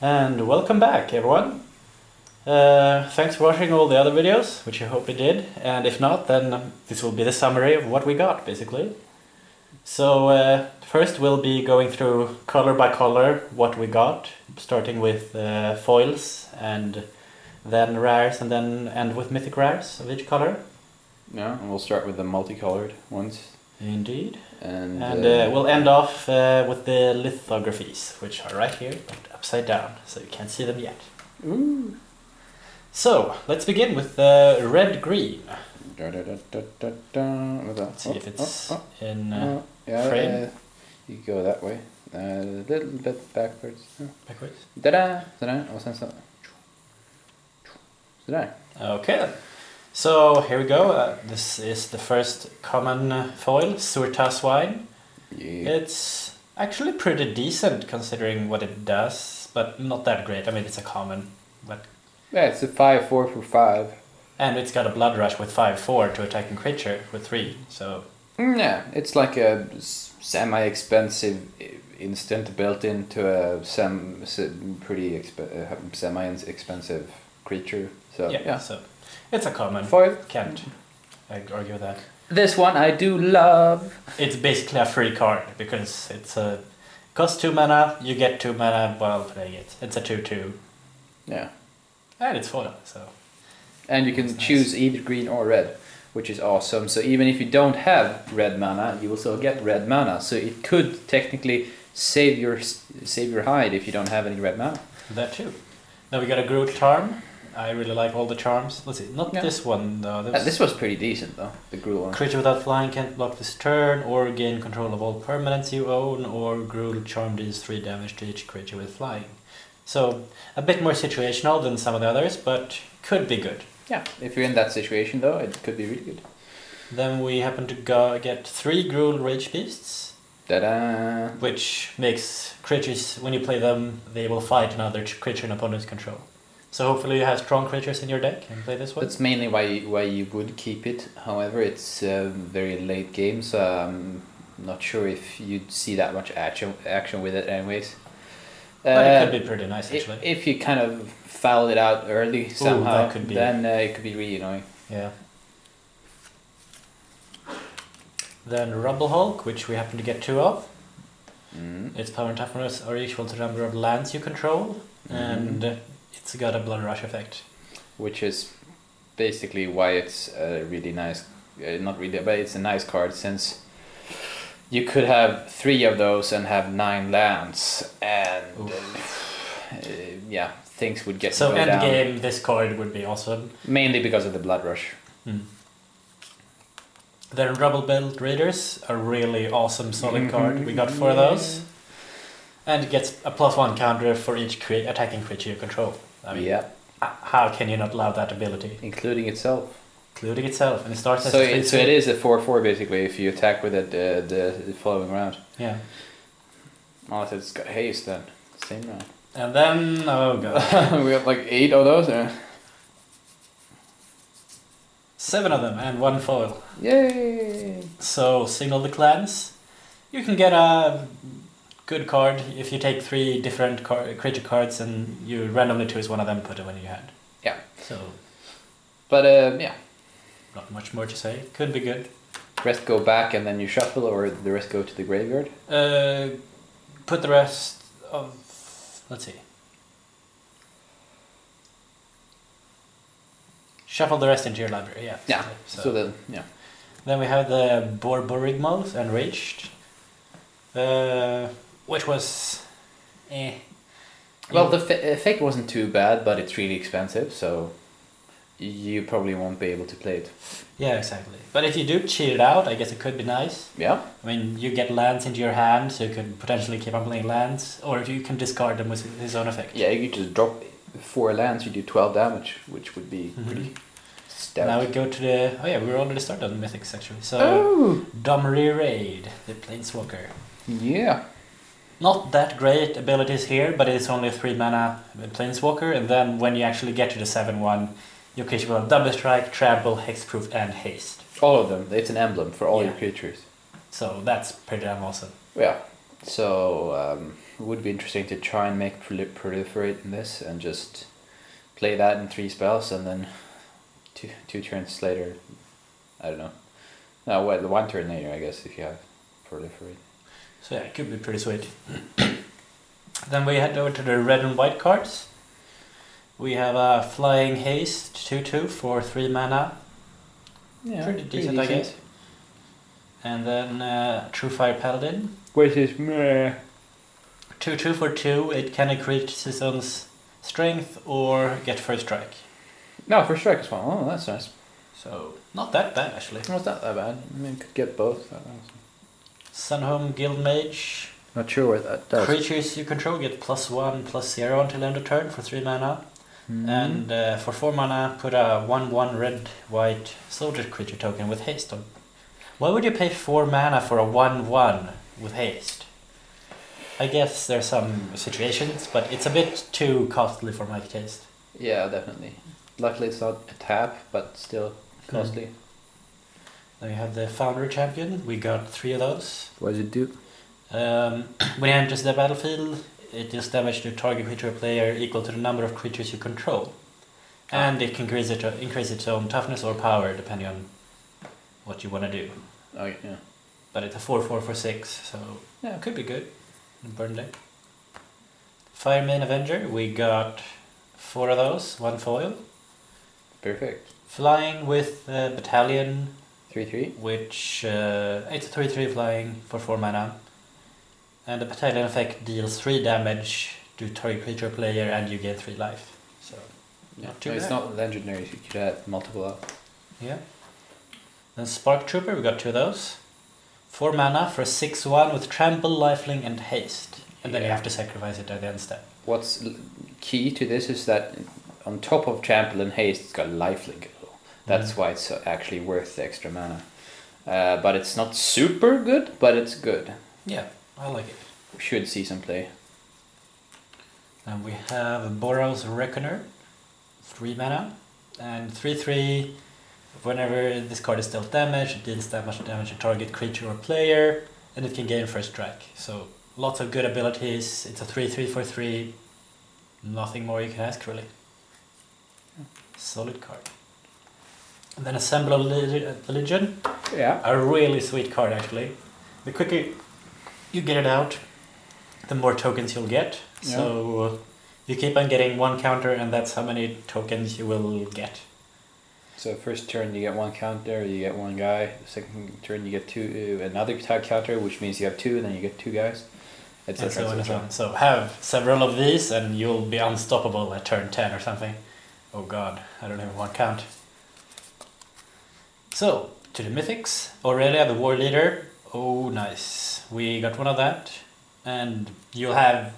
And welcome back, everyone. Uh, thanks for watching all the other videos, which I hope you did. And if not, then um, this will be the summary of what we got, basically. So uh, first we'll be going through color by color what we got, starting with uh, foils and then rares and then end with mythic rares of each color. Yeah, and we'll start with the multicolored ones. Indeed. And, And uh, we'll end off uh, with the lithographies, which are right here, but upside down, so you can't see them yet. Ooh. So, let's begin with the red-green. Da, da, da, da, da, da. What's that? Let's see if Oh, it's oh, in oh, uh, oh, yeah, frame. uh, you go that way. Uh, a little bit backwards. Backwards. Da-da, sådär. Och sen så... Sådär. Okay then. So, here we go. Uh, this is the first common uh, foil, Zhur-Taa Swine. Yeah. It's actually pretty decent considering what it does, but not that great. I mean, it's a common, but yeah, it's a 5 4 for 5. and it's got a blood rush with five four to attacking creature with three. So Mm, yeah, it's like a semi expensive instant built into a sem- pretty exp- uh, semi expensive creature. So, yeah, yeah. so it's a common. Foil. Can't argue with that. This one I do love. It's basically a free card because it's a costs two mana. You get two mana while playing it. It's a two two, Yeah. and it's foil. So And you can That's nice. choose either green or red, which is awesome. So even if you don't have red mana, you will still get red mana. So it could technically save your save your hide if you don't have any red mana. that too. Now we got a Gruul Charm. I really like all the charms. Let's see, not Yeah. this one though. Uh, this was pretty decent though, the Gruul one. Creature without flying can't block this turn, or gain control of all permanents you own, or Gruul Charm deals 3 damage to each creature with flying. So, a bit more situational than some of the others, but could be good. Yeah, if you're in that situation though, it could be really good. Then we happen to go get 3 Gruul Ragebeasts, Da-da! which makes creatures, when you play them, they will fight another creature in opponent's control. So hopefully you have strong creatures in your deck and play this one. That's mainly why you, why you would keep it. However, it's uh, very late game, so I'm not sure if you'd see that much action action with it, anyways. but Uh, it could be pretty nice actually. If you kind of foul it out early somehow, be- then uh, it could be really annoying. Yeah. Then Rubblehulk, which we happen to get two of. Mm. Its power and toughness are equal to the number of lands you control, and uh, it's got a blood rush effect. Which is basically why it's a really nice, uh, not really, but it's a nice card since you could have three of those and have nine lands, and uh, uh, yeah, things would get So go end down. game, this card would be awesome. Mainly because of the blood rush. Hmm. Then Rubblebelt Raiders, a really awesome solid card. We got four of those, and it gets a plus one counter for each attacking creature you control. I mean, yeah, h- how can you not love that ability? including itself. Including itself, and it starts as So a three it, so it is a four four basically if you attack with it uh, the, the following round. Yeah. Unless it's got haste then. Same round. And then, oh god. we have like eight of those. Uh, Seven of them and one foil. yay! So, Signal the Clans. You can get a good card if you take three different car- creature cards and you randomly choose one of them, put it in your hand. Yeah. So, But uh, yeah, not much more to say. Could be good. rest go back and then you shuffle, or the rest go to the graveyard. Uh, put the rest of. Let's see. Shuffle the rest into your library, yeah. Yeah. So, So, then yeah, Then we have the Borborygmos Enraged, uh, which was, eh. well the fa- effect wasn't too bad, but it's really expensive, so you probably won't be able to play it. yeah, exactly. But if you do cheat it out, I guess it could be nice. Yeah. I mean, you get lands into your hand, so you could potentially keep on playing lands, or you can discard them with his own effect. Yeah, you just drop four lands, you do twelve damage, which would be Mhm. pretty stout. Now we go to the. Oh yeah, we were already started on Mythics actually. So oh. Domri Rade, the Planeswalker. Yeah. Not that great abilities here, but it's only a three mana Planeswalker, and then when you actually get to the seven one, your creature will have double strike, trample, hexproof, and haste. All of them. It's an emblem for all your creatures. So that's pretty damn awesome. Yeah. So um, it would be interesting to try and make proli- proliferate in this and just play that in three spells and then two two turns later. I don't know. No, well, the one turn later, I guess, if you have proliferate. So yeah, it could be pretty sweet. then we head over to the red and white cards. We have a flying haste two two for three mana, Yeah, pretty decent, I guess. And then uh, Truefire Paladin Which is meh. two two for two. It can increase its own strength or get first strike. No, first strike as well. Oh, that's nice. So not that bad actually. Well, it's not that bad. I mean, could get both. Sunhome Guildmage. Not sure what that does. Creatures you control get plus one plus zero until end of turn for three mana. Mhm. And uh, for 4 mana, put a 1 1 red white soldier creature token with haste on. Why would you pay 4 mana for a 1 1 with haste? I guess there's some situations, but it's a bit too costly for my taste. yeah, definitely. Luckily, it's not a tap, but still costly. Then we have the Foundry Champion. We got three of those. What does it do? Um, when it enters the battlefield, it deals damage to target creature player equal to the number of creatures you control. And it can increase, it, increase its own toughness or power depending on what you want to do. Oh yeah. But it's a 4 4 for 6, so yeah, it could be good. in Burn Day. Firemane Avenger, we got four of those, one foil. Perfect. Flying with uh, Battalion, Three three. which uh, it's a 3 3 flying for 4 mana. And the Battalion effect deals 3 damage to target creature player, and you get 3 life. So, Yeah. Not too No, it's not legendary. You could have multiple up. yeah. Then Spark Trooper, we got two of those. 4 mana for a 6 1 with Trample, Lifelink, and Haste. And then you have to sacrifice it at the end step. What's key to this is that on top of trample and haste, it's got lifelink. That's why it's actually worth the extra mana. Uh, but it's not super good, but it's good. Yeah, I like it. We should see some play. And we have Boros Reckoner, 3 mana, and 3 3. Whenever this card is dealt damage, it deals that much damage to target creature or player, and it can gain first strike. So, lots of good abilities. It's a 3 3 for 3. Nothing more you can ask, really. Solid card. And then Assemble of Leg- Legion, Yeah. a really sweet card actually. The quicker you get it out, the more tokens you'll get. Yeah. So you keep on getting one counter, and that's how many tokens you will get. So first turn you get one counter, you get one guy. Second turn you get two, uh, another counter, which means you have two, and then you get two guys. And Etc. so on and so on. So have several of these, and you'll be unstoppable at turn ten or something. Oh God, I don't even want count. So to the mythics, Aurelia, the Warleader. Oh, nice. We got one of that, and you'll have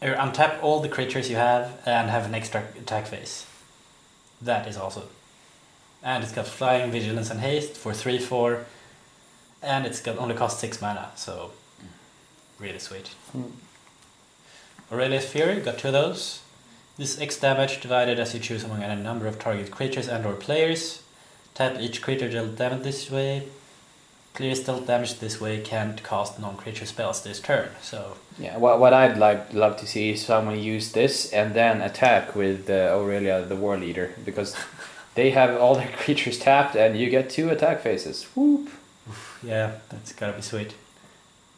or untap all the creatures you have and have an extra attack phase. That is awesome. And it's got flying, vigilance, and haste for three, four, and it's got only cost six mana. So really sweet. Hmm. Aurelia's Fury, got two of those. This X damage divided as you choose among any number of target creatures and or players. Tap each creature dealt damage this way. Players dealt damage this way can't cast non-creature spells this turn. So Yeah, what, what I'd like love to see is someone use this and then attack with uh, Aurelia, the Warleader, because they have all their creatures tapped and you get two attack phases. Whoop! yeah, that's gotta be sweet.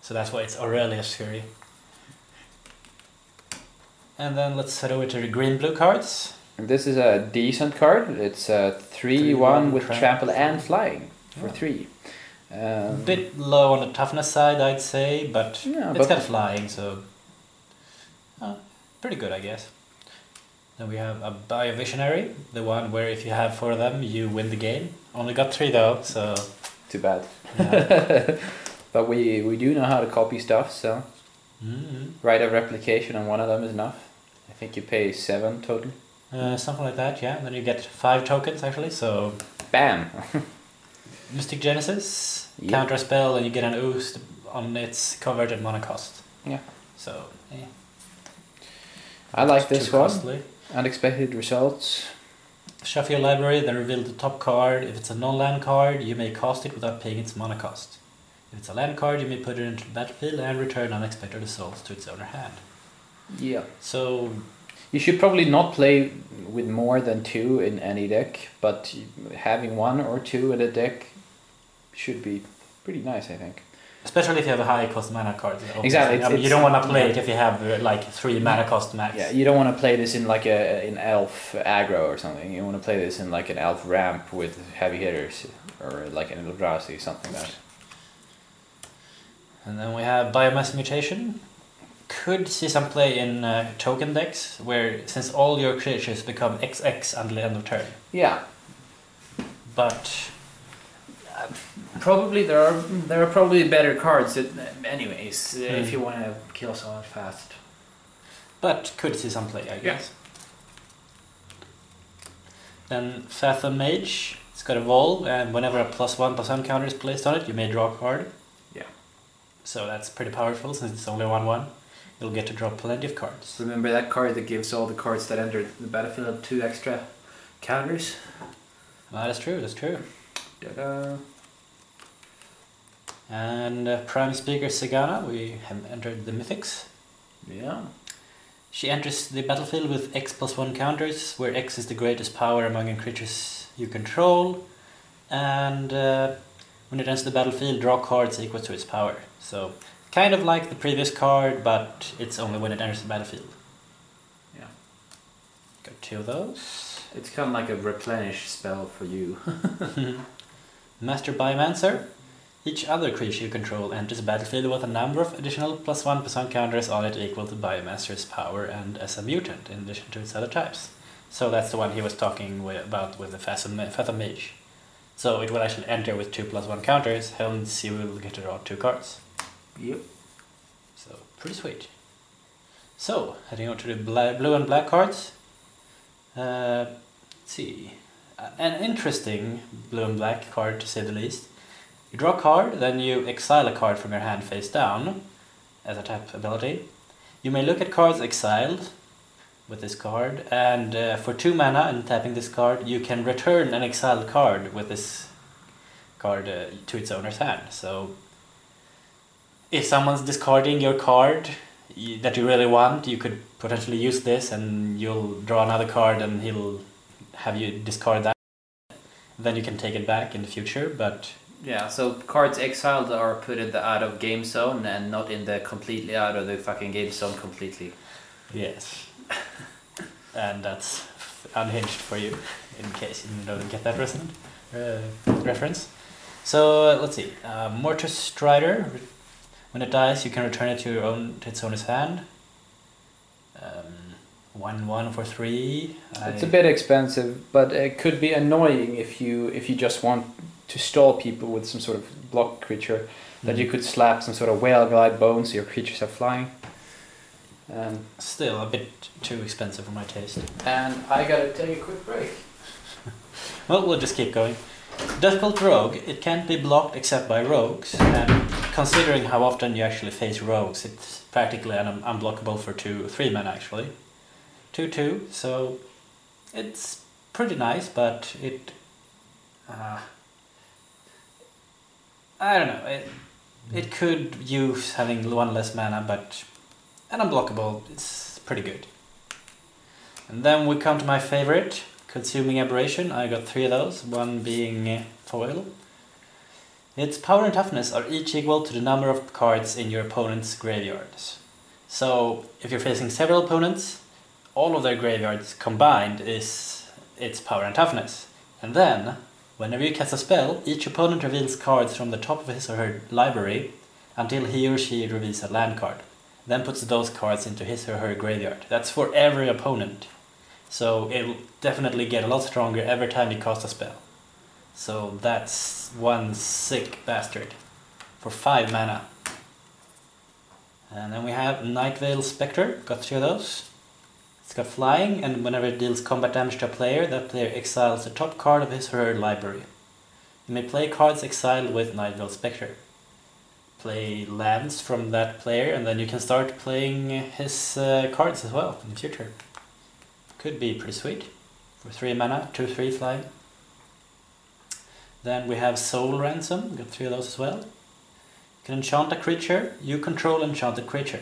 So that's why it's Aurelia's Fury. And then let's head over to the green-blue cards. This is a decent card. It's a 3 1 with tramp- trample and flying for Yeah. 3. A Um, bit low on the toughness side, I'd say, but yeah, It's but got flying, so uh, pretty good, I guess. Then we have a Biovisionary, the one where if you have four of them, you win the game. Only got three though, so too bad. yeah. But we, we do know how to copy stuff, so Rite of Replication on one of them is enough. I think you pay 7 total. Uh, something like that. Yeah. Then you get five tokens actually. So Bam! Mystic Genesis, Yep. counter spell, and you get an oost on its converted mana cost. Yeah. So eh, I like this one. costly. Unexpected results. Shuffle your library, then reveal the top card. If it's a non-land card, you may cast it without paying its mana cost. If it's a land card, you may put it into the battlefield and return unexpected results to its owner hand. Yeah. So You should probably not play with more than two in any deck, but having one or two in a deck should be pretty nice, I think. especially if you have a high cost mana card. obviously. Exactly, I mean, you don't want to play yeah. it if you have uh, like three mana cost max. Yeah, you don't want to play this in like a in elf aggro or something. You want to play this in like an elf ramp with heavy hitters or like an Eldrazi, something like that. And then we have biomass mutation. Could see some play in uh, token decks where since all your creatures become XX until the end of turn. Yeah, But uh, probably there are there are probably better cards. That, anyways, uh, if Mm. you want to kill someone fast. but could see some play, I Yeah. guess. Then Fathom Mage. It's got evolve, and whenever a plus one plus one counter is placed on it, you may draw a card. Yeah. So that's pretty powerful since it's only one one. You'll get to draw plenty of cards. Remember that card that gives all the cards that enter the battlefield two extra counters. That is true. That's true. Ta-da. And uh, Prime Speaker Zegana, we have entered the Mythics. Yeah. She enters the battlefield with X plus one counters, where X is the greatest power among creatures you control. And uh, when it enters the battlefield, draw cards equal to its power. So, kind of like the previous card, but it's only when it enters the battlefield. Yeah. Got two of those. It's kind of like a replenish spell for you. Master Biomancer. Each other creature you control enters the battlefield with a number of additional plus one plus one counters on it equal to Biomancer's power and as a mutant in addition to its other types. So that's the one he was talking wi- about with the Fathom, Fathom Mage. So it will actually enter with two plus one counters, hence you will get to draw two cards. Yep. So pretty sweet. So heading on to the blue and black cards. Uh, let's see, an interesting blue and black card to say the least. You draw a card, then you exile a card from your hand face down as a tap ability. You may look at cards exiled with this card, and uh, for two mana and tapping this card, you can return an exiled card with this card uh, to its owner's hand. So if someone's discarding your card y- that you really want, you could potentially use this and you'll draw another card and he'll have you discard that. Then you can take it back in the future, but Yeah, so cards exiled are put in the out of game zone and not in the completely out of the fucking game zone completely. yes. and that's unhinged for you in case you don't get that resonant, uh, reference. So let's see. Uh, Mortus Strider. When it dies, you can return it to your own to its owner's hand. Um, one one for three. It's I- a bit expensive, but it could be annoying if you if you just want to stall people with some sort of block creature that you Mm. could slap some sort of whale glide bone so your creatures are flying. And Still a bit too expensive for my taste. and I gotta take a quick break. Well, we'll just keep going. Deathcult Rogue, it can't be blocked except by rogues, and considering how often you actually face rogues, it's practically un- unblockable for two, three men actually. 2 2, so it's pretty nice, but it. Uh, I don't know, it, it could use having one less mana, but an unblockable, it's pretty good. And then we come to my favorite, Consuming Aberration. I got three of those, one being uh, foil. Its power and toughness are each equal to the number of cards in your opponent's graveyards. So, if you're facing several opponents, all of their graveyards combined is its power and toughness. And then, whenever you cast a spell, each opponent reveals cards from the top of his or her library until he or she reveals a land card. Then puts those cards into his or her graveyard. That's for every opponent. So it'll definitely get a lot stronger every time you cast a spell. So that's one sick bastard for 5 mana. And then we have Nightveil Specter, got three of those. It's got flying, and whenever it deals combat damage to a player, that player exiles the top card of his or her library. You may play cards exiled with Nightveil Specter. Play lands from that player, and then you can start playing his uh, cards as well in the future. Could be pretty sweet. For 3 mana, 2 3 flying. Then we have Soul Ransom, got 3 of those as well. You can enchant a creature, you control enchanted creature.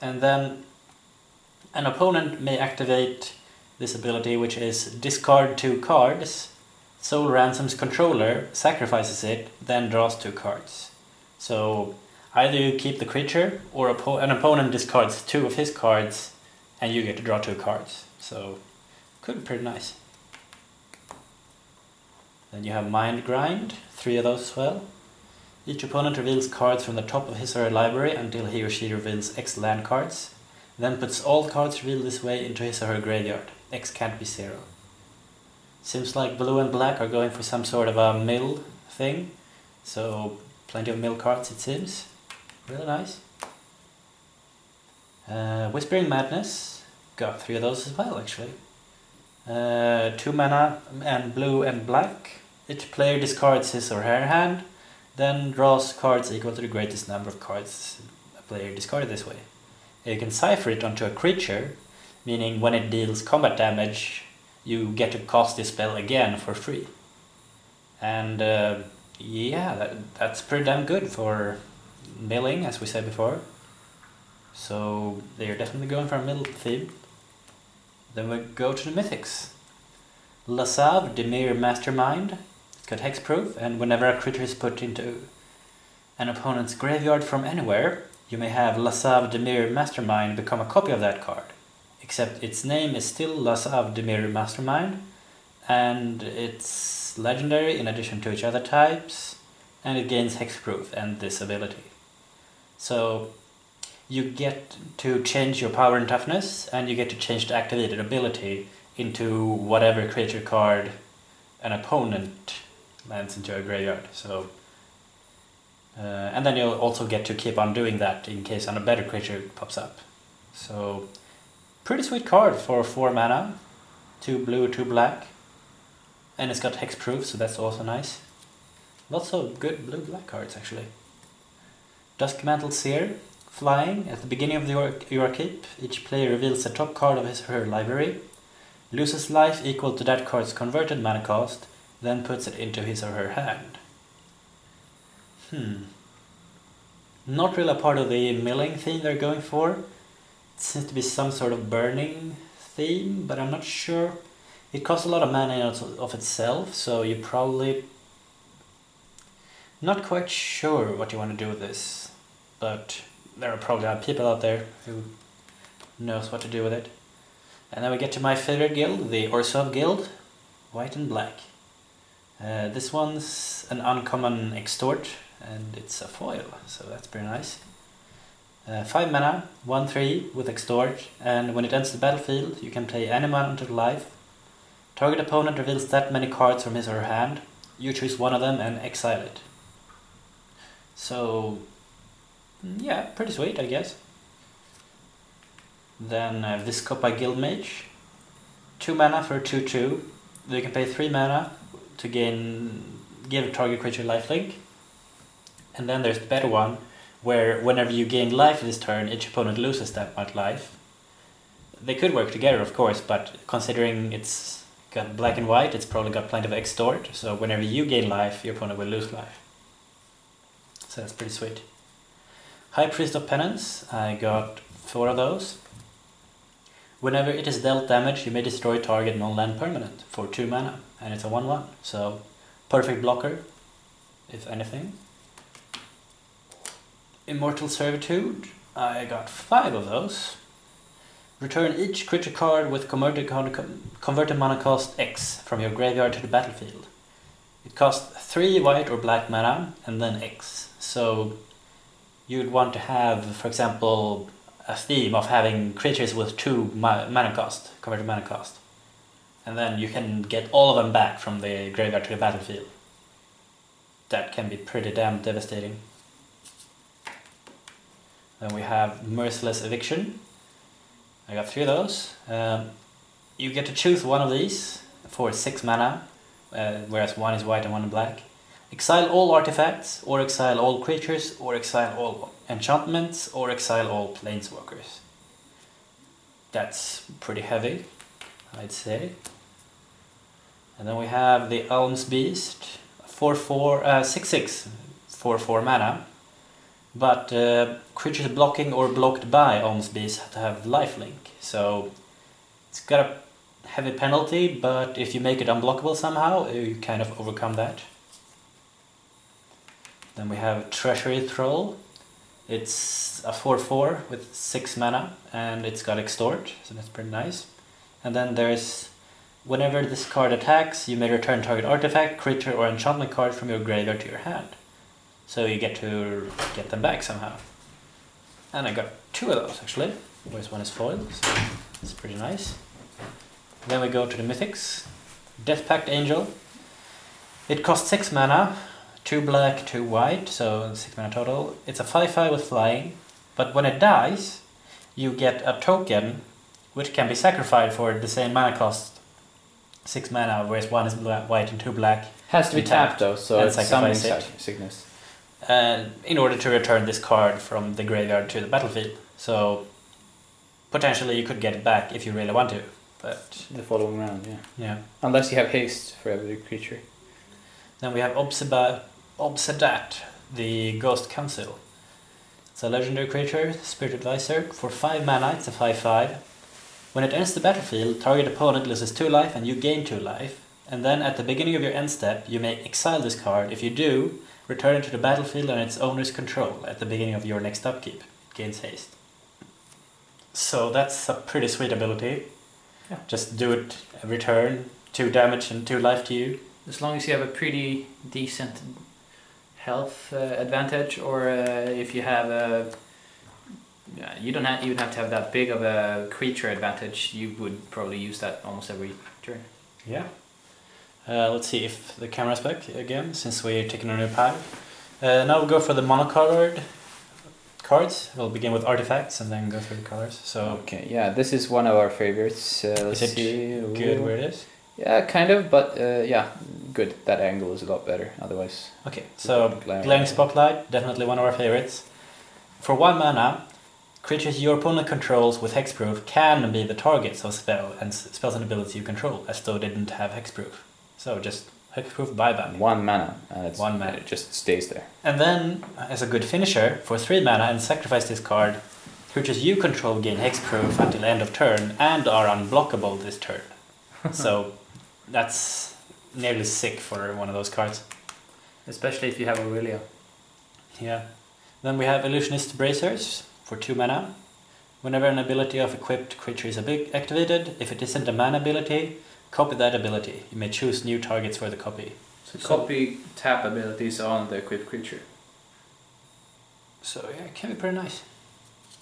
And then an opponent may activate this ability, which is discard two cards. Soul Ransom's controller sacrifices it, then draws two cards. So either you keep the creature, or an opponent discards two of his cards, and you get to draw two cards. So could be pretty nice. Then you have Mind Grind, three of those as well. Each opponent reveals cards from the top of his or her library until he or she reveals X land cards, then puts all cards revealed this way into his or her graveyard. X can't be zero. Seems like blue and black are going for some sort of a mill thing, so plenty of mill cards it seems. Really nice. Uh, Whispering Madness, got three of those as well actually. Uh, two mana and blue and black. Each player discards his or her hand, then draws cards equal to the greatest number of cards a player discarded this way. You can cipher it onto a creature, meaning when it deals combat damage, you get to cast this spell again for free. And uh, yeah, that, that's pretty damn good for milling, as we said before. So they're definitely going for a mill theme. Then we go to the mythics. Lazav, Dimir Mastermind, it's got hexproof, and whenever a creature is put into an opponent's graveyard from anywhere, you may have Lazav Dimir Mastermind become a copy of that card. Except its name is still Lazav Dimir Mastermind, and it's legendary in addition to its other types, and it gains hexproof and this ability. So you get to change your power and toughness, and you get to change the activated ability into whatever creature card an opponent lands into a graveyard. So, uh, and then you'll also get to keep on doing that in case a better creature pops up. So, pretty sweet card for four mana, two blue, two black, and it's got hexproof, so that's also nice. Lots of good blue black cards actually. Duskmantle Seer, Flying, at the beginning of your, your keep, each player reveals the top card of his or her library, loses life equal to that card's converted mana cost, then puts it into his or her hand. Hmm. Not really a part of the milling theme they're going for. It seems to be some sort of burning theme, but I'm not sure. It costs a lot of mana of itself, so you probably not quite sure what you want to do with this, but there are probably people out there who knows what to do with it. And then we get to my favorite guild, the Orzhov Guild, white and black. Uh, this one's an uncommon extort, and it's a foil, so that's pretty nice. Uh, 5 mana, 1-3 with extort, and when it enters the battlefield, you can play any mana until life. Target opponent reveals that many cards from his or her hand. You choose one of them and exile it. So, yeah, pretty sweet, I guess. Then uh, Vizkopa Guildmage. 2 mana for 2-2. You can pay 3 mana to gain give a target creature lifelink. And then there's the better one, where whenever you gain life this turn, each opponent loses that much life. They could work together, of course, but considering it's got black and white, it's probably got plenty of extort, so whenever you gain life, your opponent will lose life. So that's pretty sweet. High Priest of Penance, I got four of those. Whenever it is dealt damage, you may destroy target non-land permanent for 2 mana, and it's a 1-1, so perfect blocker, if anything. Immortal Servitude, I got 5 of those. Return each creature card with converted, converted mana cost X from your graveyard to the battlefield. It costs 3 white or black mana, and then X, so you'd want to have, for example, a theme of having creatures with two mana cost, converted mana cost. And then you can get all of them back from the graveyard to the battlefield. That can be pretty damn devastating. Then we have Merciless Eviction. I got three of those. Um, you get to choose one of these for six mana, uh, whereas one is white and one is black. Exile all artifacts, or exile all creatures, or exile all enchantments, or exile all planeswalkers. That's pretty heavy, I'd say. And then we have the Alms Beast, 4 4, uh, 6 6 4 4 mana. But uh, creatures blocking or blocked by Alms Beast have lifelink. So it's got a heavy penalty, but if you make it unblockable somehow, you kind of overcome that. Then we have Treasury Thrull. It's a 4 4 with 6 mana and it's got Extort, so that's pretty nice. And then there's whenever this card attacks, you may return target artifact, creature, or enchantment card from your graveyard to your hand. So you get to get them back somehow. And I got two of those actually. Whereas one is foiled, so it's pretty nice. Then we go to the mythics. Deathpact Angel. It costs 6 mana, 2 black, 2 white, so 6 mana total. It's a 5 5 with flying, but when it dies, you get a token which can be sacrificed for the same mana cost 6 mana, whereas 1 is black, white and 2 black, Has to be tapped tapped. though, so it's summoning sig- sickness. uh, in order to return this card from the graveyard to the battlefield. So potentially you could get it back if you really want to, but The following round, yeah. yeah. Unless you have haste for every creature. Then we have Obseba- Obzedat, the Ghost Council. It's a legendary creature, Spirit Advisor. For 5 mana, it's a 5 5. When it enters the battlefield, target opponent loses 2 life and you gain 2 life. And then at the beginning of your end step, you may exile this card. If you do, return it to the battlefield under its owner's control at the beginning of your next upkeep. Gains haste. So that's a pretty sweet ability. Yeah. Just do it every turn, 2 damage and 2 life to you. As long as you have a pretty decent health uh, advantage, or uh, if you have a, yeah, you don't have, even have to have that big of a creature advantage. You would probably use that almost every turn. Yeah. Uh, let's see if the camera's back again, since we're taking a new pad. Uh, now we'll go for the monocolored cards. We'll begin with artifacts and then go through the colors. So, Okay, yeah, this is one of our favorites. Uh, let's is it see. good where it is? Yeah, kind of, but uh, yeah, good. That angle is a lot better. Otherwise, Okay, so Glaring. Spotlight, definitely one of our favorites. For one mana, creatures your opponent controls with hexproof can be the targets of spell and spells and abilities you control, as though they didn't have hexproof. So just hexproof buyback. one mana, and it's One mana. It just stays there. And then, as a good finisher, for 3 mana and sacrifice this card, creatures you control gain hexproof until end of turn and are unblockable this turn. so that's nearly sick for one of those cards. Especially if you have Aurelia. Yeah. Then we have Illusionist Bracers for 2 mana. Whenever an ability of equipped creature is activated, if it isn't a mana ability, copy that ability. You may choose new targets for the copy. So copy tap abilities on the equipped creature, So yeah, it can be pretty nice.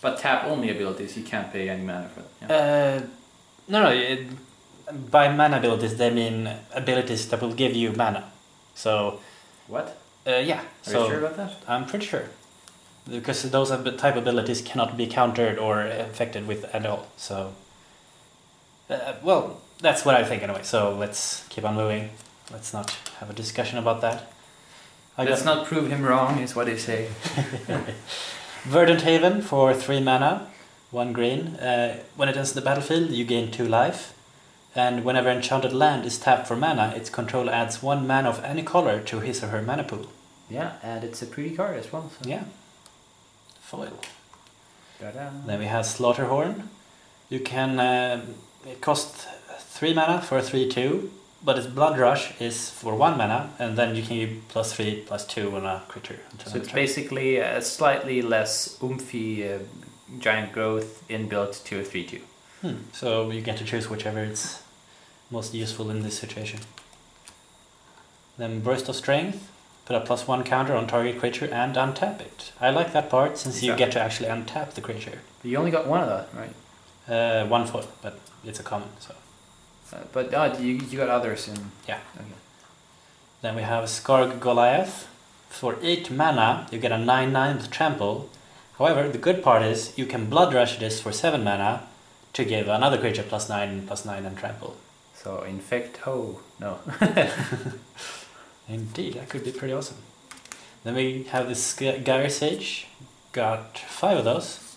but tap only abilities. You can't pay any mana for them. Yeah. Uh, no, no. It, by mana abilities, they mean abilities that will give you mana. So, what? uh, yeah. Are so you sure about that? I'm pretty sure, because those type abilities cannot be countered or affected with at all. So, uh, well, that's what I think anyway. So let's keep on moving. Let's not have a discussion about that. I Let's not prove him wrong, is what they say. Verdant Haven for three mana, one green. Uh, when it enters the battlefield, you gain two life. And whenever enchanted land is tapped for mana, its controller adds one mana of any color to his or her mana pool. Yeah, and it's a pretty card as well. So. Yeah. Foil. Ta-da. Then we have Slaughterhorn. You can. Uh, it costs three mana for a 3 2, but its Blood Rush is for one mana, and then you can give plus three, plus two on a creature. So it's basically a slightly less oomphy uh, giant growth inbuilt to a 3 2. Hmm. So you get to choose whichever is most useful in this situation. Then Burst of Strength. Put a plus one counter on target creature and untap it. I like that part since you get to actually untap the creature. You only got one of that, right? Uh, one foil, but it's a common. So Uh, but uh, you, you got others in. Yeah. Okay. then we have Skarrg Goliath. For eight mana, you get a nine nine with trample. However, the good part is you can blood rush this for seven mana to give another creature plus nine plus nine and trample. So infect ho. No. Indeed, that could be pretty awesome. Then we have this G- Sage. Got five of those.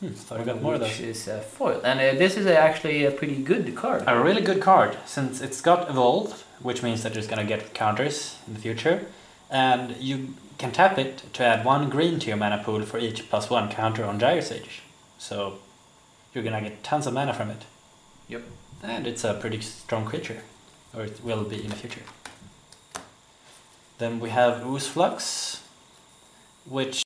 Hmm, thought we got more of those. Which is a foil. And uh, this is actually a pretty good card. A really good card, since it's got Evolve, which means that it's gonna get counters in the future. and you can tap it to add one green to your mana pool for each plus one counter on Gyre Sage. So you're gonna get tons of mana from it. Yep. And it's a pretty strong creature, or it will be in the future. Then we have Ooze Flux, which